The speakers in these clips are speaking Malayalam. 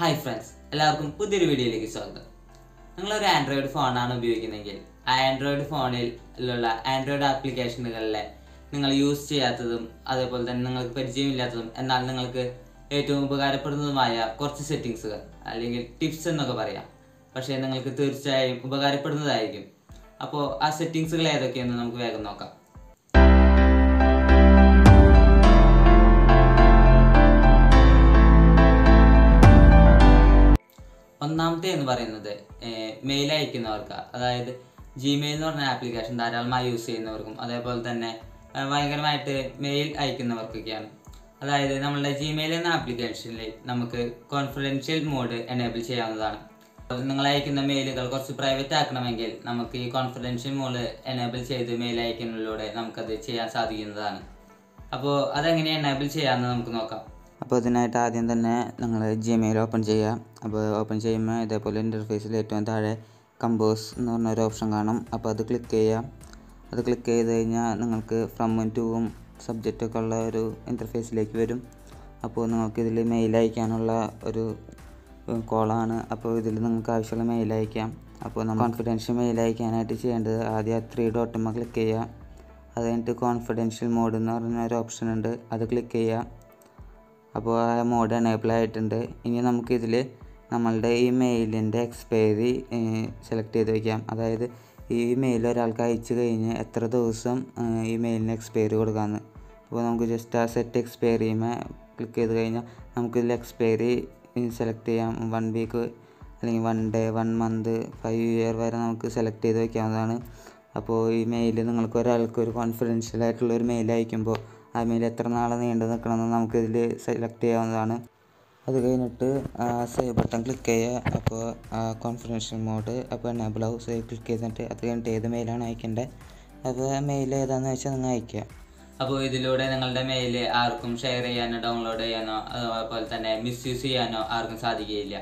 ഹായ് ഫ്രണ്ട്സ് എല്ലാവർക്കും പുതിയൊരു വീഡിയോയിലേക്ക് സ്വാഗതം. നിങ്ങളൊരു ആൻഡ്രോയിഡ് ഫോണാണ് ഉപയോഗിക്കുന്നതെങ്കിൽ ആ ആൻഡ്രോയിഡ് ഫോണിലുള്ള ആൻഡ്രോയിഡ് ആപ്ലിക്കേഷനുകളിലെ നിങ്ങൾ യൂസ് ചെയ്യാത്തതും അതേപോലെ തന്നെ നിങ്ങൾക്ക് പരിചയമില്ലാത്തതും എന്നാൽ നിങ്ങൾക്ക് ഏറ്റവും ഉപകാരപ്പെടുന്നതുമായ കുറച്ച് സെറ്റിങ്സുകൾ അല്ലെങ്കിൽ ടിപ്സ് എന്നൊക്കെ പറയാം. പക്ഷേ നിങ്ങൾക്ക് തീർച്ചയായും ഉപകാരപ്പെടുന്നതായിരിക്കും. അപ്പോൾ ആ സെറ്റിങ്സുകൾ ഏതൊക്കെയെന്ന് നമുക്ക് വേഗം നോക്കാം. ഒന്നാമത്തെ എന്ന് പറയുന്നത് മെയിൽ അയക്കുന്നവർക്ക് അതായത് ജിമെയിൽ എന്ന് പറഞ്ഞ ആപ്ലിക്കേഷൻ ധാരാളമായി യൂസ് ചെയ്യുന്നവർക്കും അതേപോലെ തന്നെ ഭയങ്കരമായിട്ട് മെയിൽ അയക്കുന്നവർക്കൊക്കെയാണ്. അതായത് നമ്മളുടെ ജിമെയിൽ എന്ന ആപ്ലിക്കേഷനിൽ നമുക്ക് കോൺഫിഡൻഷ്യൽ മോഡ് എനേബിൾ ചെയ്യാവുന്നതാണ്. നിങ്ങൾ അയക്കുന്ന മെയിലുകൾ കുറച്ച് പ്രൈവറ്റ് ആക്കണമെങ്കിൽ നമുക്ക് ഈ കോൺഫിഡൻഷ്യൽ മോഡ് എനേബിൾ ചെയ്ത് മെയിൽ അയക്കുന്നതിലൂടെ നമുക്കത് ചെയ്യാൻ സാധിക്കുന്നതാണ്. അപ്പോൾ അതെങ്ങനെ എനേബിൾ ചെയ്യാമെന്ന് നമുക്ക് നോക്കാം. അപ്പോൾ ഇതിനായിട്ട് ആദ്യം തന്നെ നിങ്ങൾ ജിമെയിൽ ഓപ്പൺ ചെയ്യുക. അപ്പോൾ ഓപ്പൺ ചെയ്യുമ്പോൾ ഇതേപോലെ ഇന്റർഫേസിൽ ഏറ്റവും താഴെ കമ്പോസ് എന്ന് പറഞ്ഞ ഒരു ഓപ്ഷൻ കാണും. അപ്പോൾ അത് ക്ലിക്ക് ചെയ്യുക. അത് ക്ലിക്ക് ചെയ്ത് കഴിഞ്ഞാൽ നിങ്ങൾക്ക് ഫ്രമും ടൂവും സബ്ജക്റ്റൊക്കെ ഉള്ള ഒരു ഇന്റർഫേസിലേക്ക് വരും. അപ്പോൾ നിങ്ങൾക്ക് ഇതിൽ മെയിൽ അയക്കാനുള്ള ഒരു കോളാണ് അപ്പോൾ ഇതിൽ നിങ്ങൾക്ക് ആവശ്യമുള്ള മെയിൽ അയക്കാം. അപ്പോൾ നമ്മൾ കോൺഫിഡൻഷ്യൽ മെയിൽ അയക്കാനായിട്ട് ചെയ്യേണ്ടത് ആദ്യം ആ ത്രീ ഡോട്ടുമ്മ ക്ലിക്ക് ചെയ്യുക. അത് കഴിഞ്ഞിട്ട് കോൺഫിഡൻഷ്യൽ മോഡ് എന്ന് പറഞ്ഞ ഓപ്ഷൻ ഉണ്ട്. അത് ക്ലിക്ക് ചെയ്യുക. അപ്പോൾ ആ മോഡ് എനേബിൾ ആയിട്ടുണ്ട്. ഇനി നമുക്കിതിൽ നമ്മളുടെ ഈ മെയിലിന്റെ എക്സ്പയറി സെലക്ട് ചെയ്ത് വയ്ക്കാം അതായത് ഈ മെയിൽ ഒരാൾക്ക് അയച്ചു കഴിഞ്ഞ് എത്ര ദിവസം ഈ മെയിലിന് എക്സ്പയറി കൊടുക്കാമെന്ന് അപ്പോൾ നമുക്ക് ജസ്റ്റ് ആ സെറ്റ് എക്സ്പയറിയുമേ ക്ലിക്ക് ചെയ്ത് കഴിഞ്ഞാൽ നമുക്കിതിൽ എക്സ്പയറി സെലക്ട് ചെയ്യാം. വൺ വീക്ക് അല്ലെങ്കിൽ one day one month five year വരെ നമുക്ക് സെലക്ട് ചെയ്ത് വയ്ക്കാവുന്നതാണ് അപ്പോൾ ഈ മെയിൽ നിങ്ങൾക്ക് ഒരാൾക്ക് ഒരു കോൺഫിഡൻഷ്യൽ ആയിട്ടുള്ള ഒരു മെയിൽ അയക്കുമ്പോൾ ആ മെയിൽ എത്ര നാൾ നീണ്ടു നിൽക്കണമെന്ന് നമുക്കിതിൽ സെലക്ട് ചെയ്യാവുന്നതാണ്. അത് കഴിഞ്ഞിട്ട് സേവ് ബട്ടൺ ക്ലിക്ക് ചെയ്യുക. അപ്പോൾ കോൺഫിഡൻഷ്യൽ മോഡ് അപ്പോൾ എനേബിൾ ആവും. സേവ് ക്ലിക്ക് ചെയ്തിട്ട് അത് കഴിഞ്ഞിട്ട് ഏത് മെയിലാണ് അയക്കേണ്ടത്? അപ്പോൾ മെയിൽ ഏതാണെന്ന് വെച്ചാൽ നിങ്ങൾ അയക്കുക. അപ്പോൾ ഇതിലൂടെ നിങ്ങളുടെ മെയിൽ ആർക്കും ഷെയർ ചെയ്യാനോ ഡൗൺലോഡ് ചെയ്യാനോ അതുപോലെ തന്നെ മിസ്യൂസ് ചെയ്യാനോ ആർക്കും സാധിക്കുകയില്ല.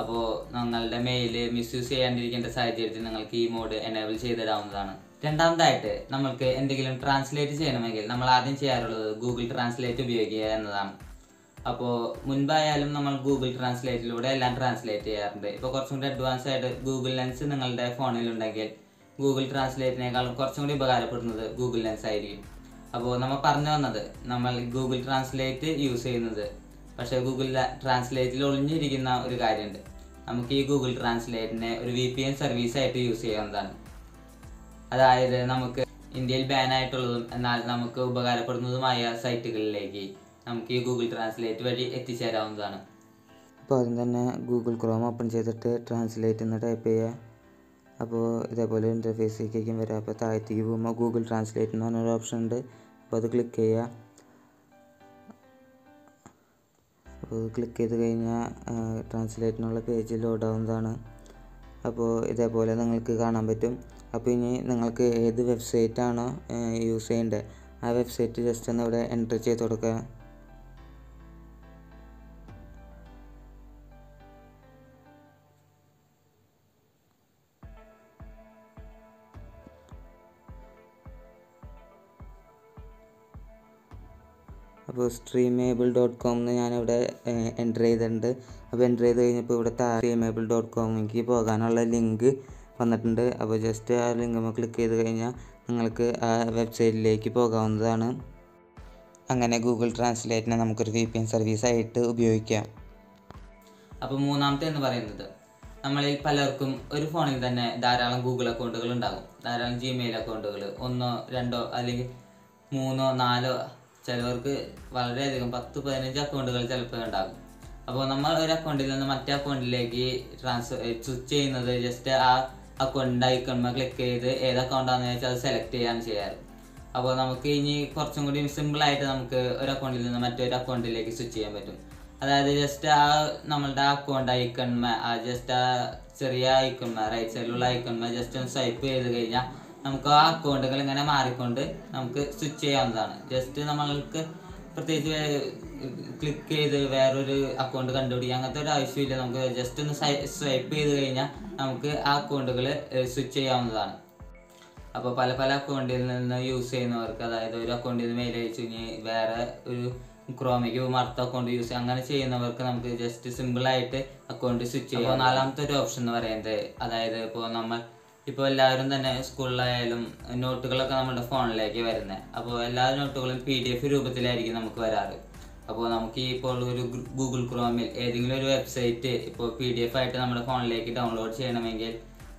അപ്പോൾ നിങ്ങളുടെ മെയിൽ മിസ്യൂസ് ചെയ്യാണ്ടിരിക്കേണ്ട സാഹചര്യത്തിൽ നിങ്ങൾക്ക് ഈ മോഡ് എനേബിൾ ചെയ്തിടാവുന്നതാണ് രണ്ടാമതായിട്ട് നമ്മൾക്ക് എന്തെങ്കിലും ട്രാൻസ്ലേറ്റ് ചെയ്യണമെങ്കിൽ നമ്മൾ ആദ്യം ചെയ്യാറുള്ളത് ഗൂഗിൾ ട്രാൻസ്ലേറ്റ് ഉപയോഗിക്കുക എന്നതാണ്. അപ്പോൾ മുൻപായാലും നമ്മൾ ഗൂഗിൾ ട്രാൻസ്ലേറ്റിലൂടെ എല്ലാം ട്രാൻസ്ലേറ്റ് ചെയ്യാറുണ്ട്. ഇപ്പോൾ കുറച്ചും കൂടി അഡ്വാൻസ് ആയിട്ട് ഗൂഗിൾ ലെൻസ് നിങ്ങളുടെ ഫോണിലുണ്ടെങ്കിൽ ഗൂഗിൾ ട്രാൻസ്ലേറ്റിനേക്കാളും കുറച്ചും കൂടി ഉപകാരപ്പെടുന്നത് ഗൂഗിൾ ലെൻസ് ആയിരിക്കും. അപ്പോൾ നമ്മൾ പറഞ്ഞു വന്നത് നമ്മൾ ഗൂഗിൾ ട്രാൻസ്ലേറ്റ് യൂസ് ചെയ്യുന്നത്. പക്ഷേ ഗൂഗിൾ ട്രാൻസ്ലേറ്റിൽ ഒളിഞ്ഞിരിക്കുന്ന ഒരു കാര്യമുണ്ട്. നമുക്ക് ഈ ഗൂഗിൾ ട്രാൻസ്ലേറ്റിനെ ഒരു വി പി എൻ സർവീസായിട്ട് യൂസ് ചെയ്യാവുന്നതാണ്. അതായത് നമുക്ക് ഇന്ത്യയിൽ ബാൻ ആയിട്ടുള്ളതും എന്നാൽ നമുക്ക് ഉപകാരപ്പെടുന്നതുമായ സൈറ്റുകളിലേക്ക് നമുക്ക് ഈ ഗൂഗിൾ ട്രാൻസ്ലേറ്റ് വഴി എത്തിച്ചേരാവുന്നതാണ്. അപ്പോൾ ആദ്യം തന്നെ ഗൂഗിൾ ക്രോം ഓപ്പൺ ചെയ്തിട്ട് ട്രാൻസ്ലേറ്റ് എന്ന് ടൈപ്പ് ചെയ്യുക. അപ്പോൾ ഇതേപോലെ ഇന്റർഫേസിലേക്കും വരിക അപ്പോൾ താഴത്തേക്ക് പോകുമ്പോൾ ഗൂഗിൾ ട്രാൻസ്ലേറ്റ് എന്ന് പറഞ്ഞൊരു ഓപ്ഷൻ ഉണ്ട്. അപ്പോൾ അത് ക്ലിക്ക് ചെയ്യുക. അപ്പോൾ ക്ലിക്ക് ചെയ്ത് കഴിഞ്ഞാൽ ട്രാൻസ്ലേറ്റിനുള്ള പേജ് ലോഡ് ആവുന്നതാണ്. അപ്പോൾ ഇതേപോലെ നിങ്ങൾക്ക് കാണാൻ പറ്റും. അപ്പോൾ ഇനി നിങ്ങൾക്ക് ഏത് വെബ്സൈറ്റ് ആണോ യൂസ് ചെയ്യേണ്ടത് ആ വെബ്സൈറ്റ് ജസ്റ്റ് ഒന്ന് ഇവിടെ എന്റർ ചെയ്ത് കൊടുക്കുക അപ്പോൾ സ്ട്രീമേബിൾ ഡോട്ട് കോം എന്ന് ഞാനിവിടെ എന്റർ ചെയ്തിട്ടുണ്ട്. അപ്പോൾ എന്റർ ചെയ്ത് കഴിഞ്ഞപ്പോൾ ഇവിടെ സ്ട്രീമേബിൾ ഡോട്ട് കോമിലേക്ക് പോകാനുള്ള ലിങ്ക് വന്നിട്ടുണ്ട്. അപ്പോൾ ജസ്റ്റ് ആ ലിങ്ക് ക്ലിക്ക് ചെയ്ത് കഴിഞ്ഞാൽ നിങ്ങൾക്ക് ആ വെബ്സൈറ്റിലേക്ക് പോകാവുന്നതാണ്. അങ്ങനെ ഗൂഗിൾ ട്രാൻസ്ലേറ്റിനെ നമുക്കൊരു വി പി എൻ സർവീസായിട്ട് ഉപയോഗിക്കാം. അപ്പോൾ മൂന്നാമത്തെ എന്ന് പറയുന്നത് നമ്മളിൽ പലർക്കും ഒരു ഫോണിൽ തന്നെ ധാരാളം ഗൂഗിൾ അക്കൗണ്ടുകൾ ഉണ്ടാകും. ധാരാളം ജിമെയിൽ അക്കൗണ്ടുകൾ ഒന്നോ രണ്ടോ അല്ലെങ്കിൽ മൂന്നോ നാലോ ചിലവർക്ക് വളരെയധികം പത്ത് പതിനഞ്ച് അക്കൗണ്ടുകൾ ചിലപ്പോൾ ഉണ്ടാകും. അപ്പോൾ നമ്മൾ ഒരു അക്കൗണ്ടിൽ നിന്ന് മറ്റേ അക്കൗണ്ടിലേക്ക് ട്രാൻസ്ഫർ സ്വിച്ച് ചെയ്യുന്നത് ജസ്റ്റ് ആ അക്കൗണ്ടിന്റെ ഐക്കൺമ ക്ലിക്ക് ചെയ്ത് ഏത് അക്കൗണ്ടാണെന്ന് വെച്ചാൽ അത് സെലക്ട് ചെയ്യാൻ ചെയ്യാറ്. അപ്പോൾ നമുക്ക് ഇനി കുറച്ചും കൂടി സിമ്പിളായിട്ട് നമുക്ക് ഒരു അക്കൗണ്ടിൽ നിന്ന് മറ്റൊരു അക്കൗണ്ടിലേക്ക് സ്വിച്ച് ചെയ്യാൻ പറ്റും. അതായത് ജസ്റ്റ് ആ നമ്മളുടെ അക്കൗണ്ട് ഐക്കൺമ ആ ജസ്റ്റ് ആ ചെറിയ ഐക്കൺമ റൈറ്റ് സൈഡിലുള്ള ഐക്കൺമ ജസ്റ്റ് ഒന്ന് സ്വൈപ്പ് ചെയ്ത് കഴിഞ്ഞാൽ നമുക്ക് ആ അക്കൗണ്ടുകൾ ഇങ്ങനെ മാറിക്കൊണ്ട് നമുക്ക് സ്വിച്ച് ചെയ്യാവുന്നതാണ്. ജസ്റ്റ് നമ്മൾക്ക് പ്രത്യേകിച്ച് ക്ലിക്ക് ചെയ്ത് വേറൊരു അക്കൗണ്ട് കണ്ടുപിടിക്കുക. അങ്ങനത്തെ ഒരു ആവശ്യമില്ല. നമുക്ക് ജസ്റ്റ് ഒന്ന് സ്വൈപ്പ് ചെയ്ത് കഴിഞ്ഞാൽ നമുക്ക് ആ അക്കൗണ്ടുകൾ സ്വിച്ച് ചെയ്യാവുന്നതാണ്. അപ്പോൾ പല പല അക്കൗണ്ടിൽ നിന്ന് യൂസ് ചെയ്യുന്നവർക്ക് അതായത് ഒരു അക്കൗണ്ടിൽ നിന്ന് മെയിൽ അയച്ചു ഇനി വേറെ ഒരു ക്രോമയ്ക്ക് മറുത്ത അക്കൗണ്ട് യൂസ് ചെയ്യാം. അങ്ങനെ ചെയ്യുന്നവർക്ക് നമുക്ക് ജസ്റ്റ് സിമ്പിളായിട്ട് അക്കൗണ്ട് സ്വിച്ച് ചെയ്യാം നാലാമത്തെ ഒരു ഓപ്ഷൻ എന്ന് പറയുന്നത് അതായത് ഇപ്പോൾ നമ്മൾ ഇപ്പോൾ എല്ലാവരും തന്നെ സ്കൂളിലായാലും നോട്ടുകളൊക്കെ നമ്മുടെ ഫോണിലേക്ക് വരുന്നത് അപ്പോൾ എല്ലാ നോട്ടുകളും പി ഡി എഫ് രൂപത്തിലായിരിക്കും നമുക്ക് വരാറ്. അപ്പോൾ നമുക്ക് ഇപ്പോൾ ഒരു ഗൂഗിൾ ക്രോമിൽ ഏതെങ്കിലും ഒരു വെബ്സൈറ്റ് ഇപ്പോൾ പി ഡി എഫ് ആയിട്ട് നമ്മുടെ ഫോണിലേക്ക് ഡൗൺലോഡ് ചെയ്യണമെങ്കിൽ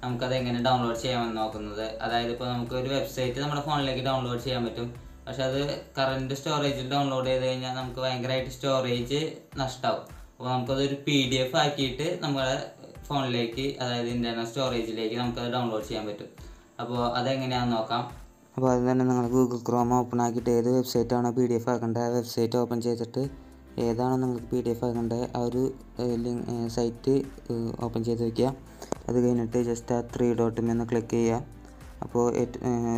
നമുക്കത് എങ്ങനെ ഡൗൺലോഡ് ചെയ്യാമെന്ന് നോക്കുന്നത്. അതായത് ഇപ്പോൾ നമുക്ക് ഒരു വെബ്സൈറ്റ് നമ്മുടെ ഫോണിലേക്ക് ഡൗൺലോഡ് ചെയ്യാൻ പറ്റും. പക്ഷെ അത് കറണ്ട് സ്റ്റോറേജിൽ ഡൗൺലോഡ് ചെയ്ത് കഴിഞ്ഞാൽ നമുക്ക് ഭയങ്കരമായിട്ട് സ്റ്റോറേജ് നഷ്ടമാവും അപ്പോൾ നമുക്കതൊരു പി ഡി എഫ് ആക്കിയിട്ട് നമ്മുടെ ഫോണിലേക്ക് അതായത് ഇന്റർനെറ്റ് സ്റ്റോറേജിലേക്ക് നമുക്കത് ഡൗൺലോഡ് ചെയ്യാൻ പറ്റും. അപ്പോൾ അതെങ്ങനെയാണെന്ന് നോക്കാം. അപ്പോൾ അത് തന്നെ നിങ്ങൾ ഗൂഗിൾ ക്രോം ഓപ്പൺ ആക്കിയിട്ട് ഏത് വെബ്സൈറ്റാണോ പി ഡി എഫ് ആക്കേണ്ടത് ആ വെബ്സൈറ്റ് ഓപ്പൺ ചെയ്തിട്ട് ഏതാണോ നിങ്ങൾക്ക് പി ഡി എഫ് ആക്കേണ്ടത് ആ ഒരു ലിങ്ക് സൈറ്റ് ഓപ്പൺ ചെയ്ത് വയ്ക്കുക അത് കഴിഞ്ഞിട്ട് ജസ്റ്റ് ആ ത്രീ ഡോട്ടുമെന്ന് ക്ലിക്ക് ചെയ്യുക. അപ്പോൾ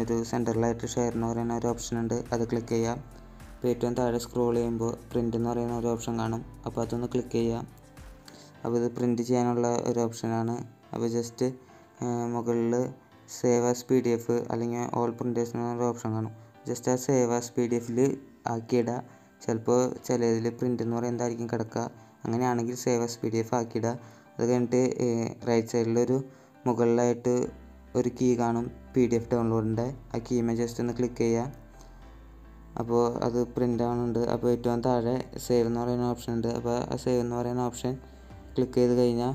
ഒരു സെന്ററിലായിട്ട് ഷെയർ എന്ന് പറയുന്ന ഒരു ഓപ്ഷൻ ഉണ്ട്. അത് ക്ലിക്ക് ചെയ്യുക. അപ്പോൾ ഏറ്റവും താഴെ സ്ക്രോൾ ചെയ്യുമ്പോൾ പ്രിന്റ് എന്ന് പറയുന്ന ഒരു ഓപ്ഷൻ കാണും. അപ്പോൾ അതൊന്ന് ക്ലിക്ക് ചെയ്യുക. അപ്പോൾ ഇത് പ്രിന്റ് ചെയ്യാനുള്ള ഒരു ഓപ്ഷനാണ് അപ്പോൾ ജസ്റ്റ് മുകളിൽ save as P D F അല്ലെങ്കിൽ ഓൾ പ്രിന്റേഴ്സ് എന്ന് പറഞ്ഞൊരു ഓപ്ഷൻ കാണും. ജസ്റ്റ് ആ സേവ് ആസ് പി ഡി എഫിൽ ആക്കിയിടുക ചിലപ്പോൾ ചിലതിൽ പ്രിന്റ് എന്ന് പറയുന്നതായിരിക്കും കിടക്കുക അങ്ങനെയാണെങ്കിൽ save as P D F ആക്കിയിടുക അത് കഴിഞ്ഞിട്ട് റൈറ്റ് സൈഡിലൊരു മുകളിലായിട്ട് ഒരു കീ കാണും പി ഡി എഫ് ഡൗൺലോഡിന്റെ ആ കീമേ ജസ്റ്റ് ഒന്ന് ക്ലിക്ക് ചെയ്യുക അപ്പോൾ അത് പ്രിന്റ് ആവുന്നുണ്ട്. അപ്പോൾ ഏറ്റവും താഴെ സേവ് എന്ന് പറയുന്ന ഓപ്ഷൻ ഉണ്ട്. അപ്പോൾ ആ സേവ് എന്ന് പറയുന്ന ഓപ്ഷൻ ക്ലിക്ക് ചെയ്ത് കഴിഞ്ഞാൽ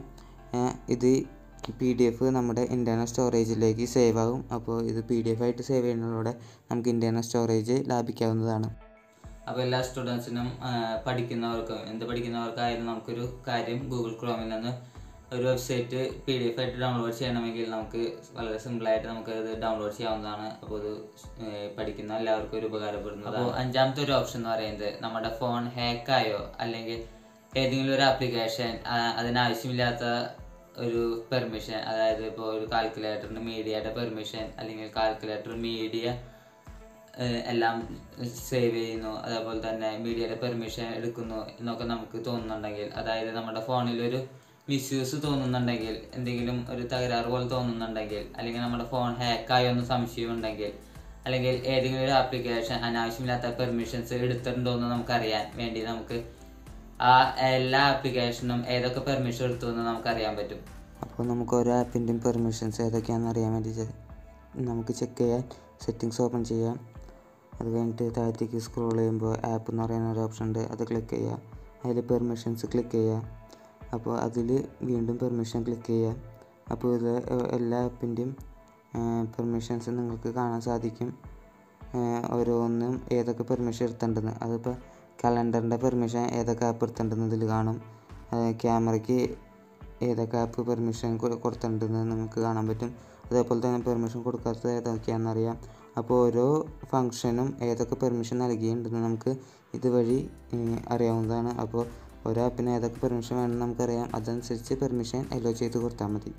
ഇത് പി ഡി എഫ് നമ്മുടെ ഇന്റേർണൽ സ്റ്റോറേജിലേക്ക് സേവ് ആകും. അപ്പോൾ ഇത് പി ഡി എഫ് ആയിട്ട് സേവ് ചെയ്യുന്നതിലൂടെ നമുക്ക് ഇന്റേർണൽ സ്റ്റോറേജ് ലാഭിക്കാവുന്നതാണ്. അപ്പോൾ എല്ലാ സ്റ്റുഡൻസിനും പഠിക്കുന്നവർക്കും എന്ത് പഠിക്കുന്നവർക്കായാലും നമുക്കൊരു കാര്യം ഗൂഗിൾ ക്രോമിൽ നിന്ന് ഒരു വെബ്സൈറ്റ് പി ഡി എഫ് ആയിട്ട് ഡൗൺലോഡ് ചെയ്യണമെങ്കിൽ നമുക്ക് വളരെ സിമ്പിളായിട്ട് നമുക്ക് ഇത് ഡൗൺലോഡ് ചെയ്യാവുന്നതാണ്. അപ്പോൾ ഇത് പഠിക്കുന്ന എല്ലാവർക്കും ഒരു ഉപകാരപ്പെടുന്നത് അപ്പോൾ അഞ്ചാമത്തെ ഒരു ഓപ്ഷൻ എന്ന് പറയുന്നത് നമ്മുടെ ഫോൺ ഹാക്കായോ അല്ലെങ്കിൽ ഏതെങ്കിലും ഒരു ആപ്ലിക്കേഷൻ അതിനാവശ്യമില്ലാത്ത ഒരു പെർമിഷൻ അതായത് ഇപ്പോൾ ഒരു കാൽക്കുലേറ്ററിന് മീഡിയയുടെ പെർമിഷൻ അല്ലെങ്കിൽ കാൽക്കുലേറ്റർ മീഡിയ എല്ലാം സേവ് ചെയ്യുന്നു. അതേപോലെ തന്നെ മീഡിയയുടെ പെർമിഷൻ എടുക്കുന്നു എന്നൊക്കെ നമുക്ക് തോന്നുന്നുണ്ടെങ്കിൽ അതായത് നമ്മുടെ ഫോണിലൊരു മിസ്യൂസ് തോന്നുന്നുണ്ടെങ്കിൽ എന്തെങ്കിലും ഒരു തകരാറ് പോലെ തോന്നുന്നുണ്ടെങ്കിൽ അല്ലെങ്കിൽ നമ്മുടെ ഫോൺ ഹാക്കായി ഒന്ന് സംശയമുണ്ടെങ്കിൽ അല്ലെങ്കിൽ ഏതെങ്കിലും ഒരു ആപ്ലിക്കേഷൻ അനാവശ്യമില്ലാത്ത പെർമിഷൻസ് എടുത്തിട്ടുണ്ടോ എന്ന് നമുക്കറിയാൻ വേണ്ടി നമുക്ക് ആ എല്ലാ ആപ്ലിക്കേഷനും ഏതൊക്കെ പെർമിഷൻ എടുത്തു എന്ന് നമുക്ക് അറിയാൻ പറ്റും. അപ്പോൾ നമുക്ക് ഓരോ ആപ്പിന്റെയും പെർമിഷൻസ് ഏതൊക്കെയാണെന്ന് അറിയാൻ വേണ്ടി നമുക്ക് ചെക്ക് ചെയ്യാൻ സെറ്റിങ്സ് ഓപ്പൺ ചെയ്യാം. അത് കഴിഞ്ഞിട്ട് താഴത്തേക്ക് സ്ക്രോൾ ചെയ്യുമ്പോൾ ആപ്പ് എന്ന് പറയുന്ന ഒരു ഓപ്ഷൻ ഉണ്ട്. അത് ക്ലിക്ക് ചെയ്യുക. അതിൽ പെർമിഷൻസ് ക്ലിക്ക് ചെയ്യുക. അപ്പോൾ അതിൽ വീണ്ടും പെർമിഷൻ ക്ലിക്ക് ചെയ്യുക. അപ്പോൾ ഇത് എല്ലാ ആപ്പിന്റെയും പെർമിഷൻസ് നിങ്ങൾക്ക് കാണാൻ സാധിക്കും. ഓരോന്നും ഏതൊക്കെ പെർമിഷൻ എടുത്തിട്ടുണ്ടെന്ന്. അതിപ്പോൾ കലണ്ടറിന്റെ പെർമിഷൻ ഏതൊക്കെ ആപ്പ് എടുത്തിട്ടുണ്ടെന്ന് ഇതിൽ കാണും ക്യാമറയ്ക്ക് ഏതൊക്കെ ആപ്പ് പെർമിഷൻ കൊടുത്തിട്ടുണ്ടെന്ന് നിങ്ങൾക്ക് കാണാൻ പറ്റും. അതേപോലെ തന്നെ പെർമിഷൻ കൊടുക്കാത്തത് ഏതൊക്കെയാണെന്നറിയാം അപ്പോൾ ഓരോ ഫങ്ഷനും ഏതൊക്കെ പെർമിഷൻ നൽകിയിട്ടുണ്ടെന്ന് നമുക്ക് ഇതുവഴി അറിയാവുന്നതാണ്. അപ്പോൾ ഓരോ ആപ്പിന് ഏതൊക്കെ പെർമിഷൻ വേണമെന്ന് നമുക്കറിയാം. അതനുസരിച്ച് പെർമിഷൻ അലോ ചെയ്ത് കൊടുത്താൽ മതി.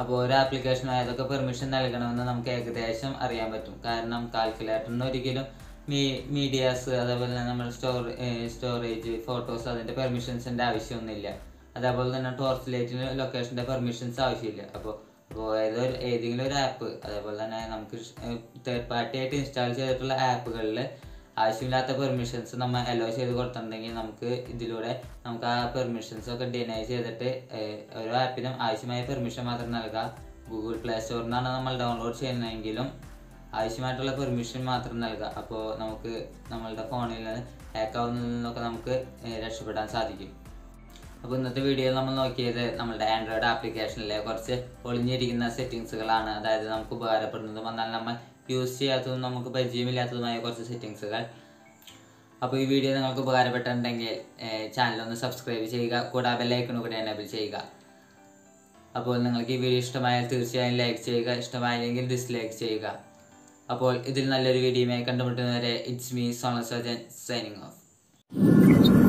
അപ്പോൾ ഒരു ആപ്ലിക്കേഷൻ ഏതൊക്കെ പെർമിഷൻ നൽകണമെന്ന് നമുക്ക് ഏകദേശം അറിയാൻ പറ്റും. കാരണം കാൽക്കുലേറ്ററിന് ഒരിക്കലും മീഡിയാസ് അതേപോലെ തന്നെ നമ്മൾ സ്റ്റോർ സ്റ്റോറേജ് ഫോട്ടോസ് അതിന്റെ പെർമിഷൻസിന്റെ ആവശ്യമൊന്നുമില്ല. അതേപോലെ തന്നെ ടോർച്ച് ലൈറ്റിന് ലൊക്കേഷന്റെ പെർമിഷൻസ് ആവശ്യമില്ല. അപ്പോൾ അപ്പോൾ ഏതൊരു ഏതെങ്കിലും ഒരു ആപ്പ് അതേപോലെ തന്നെ നമുക്ക് തേർഡ് പാർട്ടി ആയിട്ട് ഇൻസ്റ്റാൾ ചെയ്തിട്ടുള്ള ആപ്പുകളിൽ ആവശ്യമില്ലാത്ത പെർമിഷൻസ് നമ്മൾ അലോ ചെയ്ത് കൊടുത്തിട്ടുണ്ടെങ്കിൽ നമുക്ക് ഇതിലൂടെ നമുക്ക് ആ പെർമിഷൻസ് ഒക്കെ ഡിനൈ ചെയ്തിട്ട് ഓരോ ആപ്പിനും ആവശ്യമായ പെർമിഷൻ മാത്രം നൽകുക ഗൂഗിൾ പ്ലേ സ്റ്റോറിൽ നിന്നാണ് നമ്മൾ ഡൗൺലോഡ് ചെയ്യുന്നതെങ്കിലും ആവശ്യമായിട്ടുള്ള പെർമിഷൻ മാത്രം നൽകുക അപ്പോൾ നമുക്ക് നമ്മളുടെ ഫോണിൽ നിന്ന് ഹാക്ക് ആവുന്നതിൽ നിന്നൊക്കെ നമുക്ക് രക്ഷപ്പെടാൻ സാധിക്കും. അപ്പോൾ ഇന്നത്തെ വീഡിയോയിൽ നമ്മൾ നോക്കിയത് നമ്മുടെ ആൻഡ്രോയിഡ് ആപ്ലിക്കേഷനിലെ കുറച്ച് ഒളിഞ്ഞിരിക്കുന്ന സെറ്റിങ്സുകളാണ് അതായത് നമുക്ക് ഉപകാരപ്പെടുന്നതും എന്നാൽ നമ്മൾ യൂസ് ചെയ്യാത്തതും നമുക്ക് പരിചയമില്ലാത്തതുമായ കുറച്ച് സെറ്റിങ്സുകൾ അപ്പോൾ ഈ വീഡിയോ നിങ്ങൾക്ക് ഉപകാരപ്പെട്ടിട്ടുണ്ടെങ്കിൽ ചാനൽ ഒന്ന് സബ്സ്ക്രൈബ് ചെയ്യുക. കൂടാതെ ലൈക്കിനും കൂടെ എനേബിൾ ചെയ്യുക. അപ്പോൾ നിങ്ങൾക്ക് ഈ വീഡിയോ ഇഷ്ടമായാൽ തീർച്ചയായും ലൈക്ക് ചെയ്യുക. ഇഷ്ടമായില്ലെങ്കിൽ ഡിസ്ലൈക്ക് ചെയ്യുക. അപ്പോൾ ഇതിൽ നല്ലൊരു വീഡിയോയുമായി കണ്ടുമുട്ടുന്നവരെ it's me Sona Sajan signing off